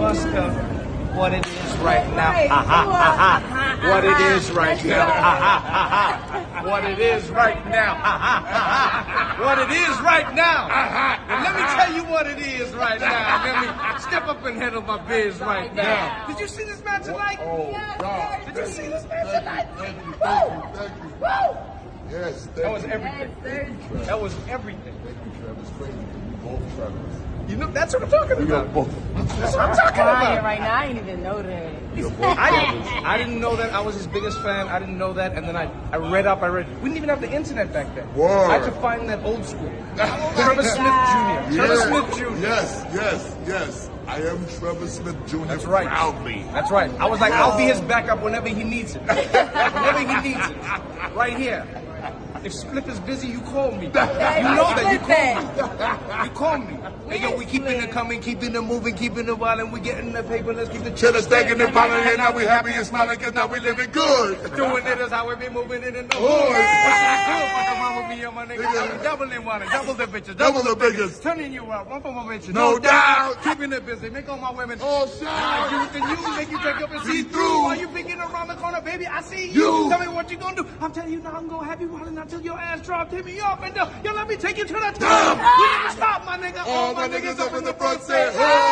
Busta, what it is right now. Ha, ha, ha, ha. What it is right now. Ha, ha, ha, ha. What it is right now. Ha, ha, ha, ha. What it is right now. And let me tell you what it is right now. Let me step up and handle my biz right now. Did you see this match tonight? Oh, God. Did you see this match tonight? Thank you, thank you, thank you. Yes, thank That was you. everything. That was everything. Thank you, Travis. Crazy. We both Travis. You know, that's what I'm talking We are about. both. That's what I'm talking about. right now. I didn't even know that. We are both I didn't, I didn't know that. I was his biggest fan. I didn't know that. And then I, I read up. I read. We didn't even have the internet back then. Word. I had to find that old school. Oh Trevor Smith Jr. Trevor Yeah. Smith Jr. Yes, yes, yes. I am Trevor Smith Jr. That's right. Proudly. That's right. I was like, I'll be his backup whenever he needs it. whenever he needs it. Right here. If Spliff is busy, you call me. You know that. You call me. You call me. Hey, yo, we keeping it coming, keeping it moving, keeping it wild, and we getting the paper. Let's keep the the stacking and piling, and now we happy and smiling, cause now we living good. Doing it is how we be moving it in the Hood. Fuck around with me and my niggas. Doubling one, double the bitches, Double the biggest. Turning you out, one for my bitches. No doubt. Keeping it busy, make all my women. Oh, Like shout. you make you take up and see through. While you around the corner, baby, I see you. You. Tell me what you gonna do. I'm telling you now, I'm gonna have you running until your ass dropped. Hit me up and down. Yo, let me take you to the top. You never stop, my nigga. All my niggas up in the front say, oh.